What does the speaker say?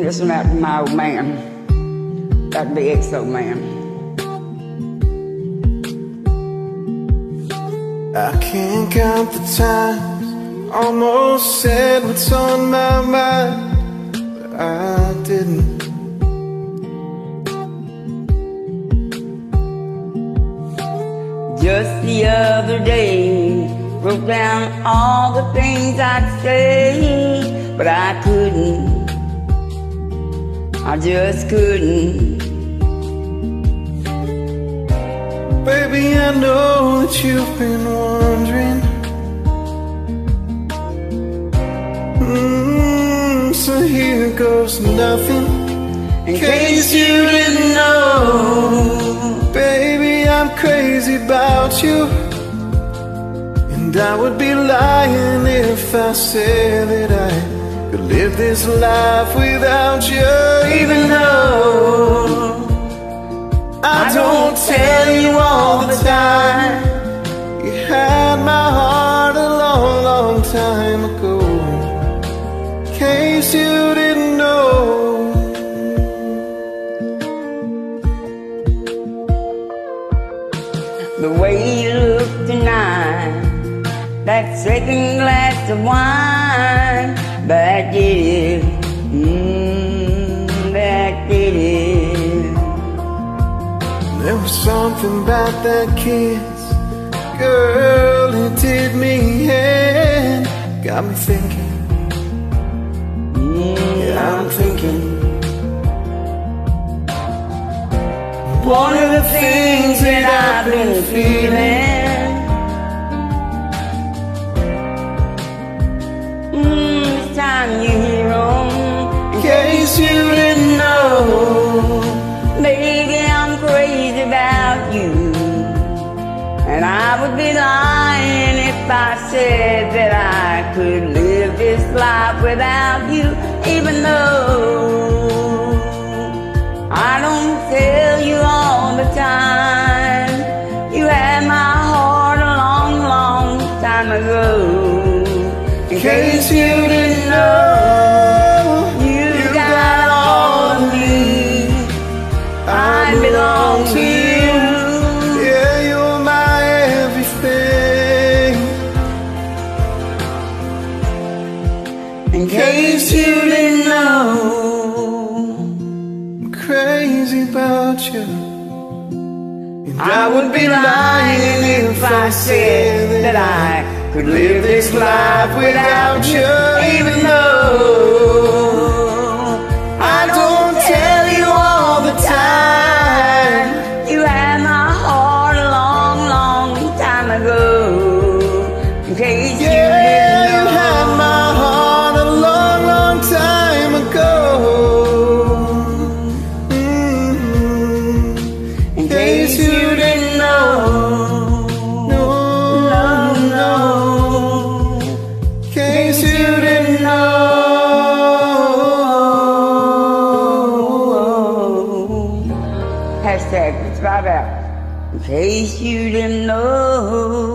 Listen out to my old man. That's the XO man. I can't count the times Almost said what's on my mind But I didn't Just the other day Wrote down all the things I'd say But I couldn't I just couldn't Baby, I know that you've been wondering. Mm, So here goes nothing. In case you didn't know. Baby, I'm crazy about you. And I would be lying if I said that I could live this life without you Even though I don't tell you all the time. You had my heart a long, long time ago. In case you didn't know. The way you look tonight That second glass of wine There was something about that kiss Girl, it did me in. Got me thinking. Yeah, I'm thinking. One of the things that I've been feeling? Mm, time you hear. In case you I would be lying if I said that I could live this life without you, even though I don't tell you all the time. You had my heart a long, long time ago. In case you didn't know. In case you didn't know. I'm crazy about you And I would be lying if I said that I could live this life without you, even though I don't tell you all the time. You had my heart a long, long time ago. In case you Yeah, you Hashtag it's right out. In case you didn't know.